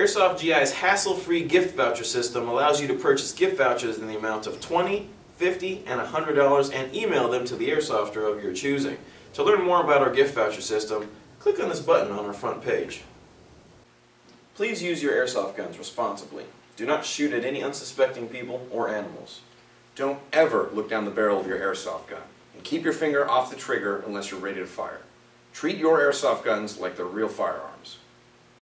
Airsoft GI's hassle-free gift voucher system allows you to purchase gift vouchers in the amount of $20, $50, and $100 and email them to the airsofter of your choosing. To learn more about our gift voucher system, click on this button on our front page. Please use your airsoft guns responsibly. Do not shoot at any unsuspecting people or animals. Don't ever look down the barrel of your airsoft gun. And keep your finger off the trigger unless you're ready to fire. Treat your airsoft guns like they're real firearms.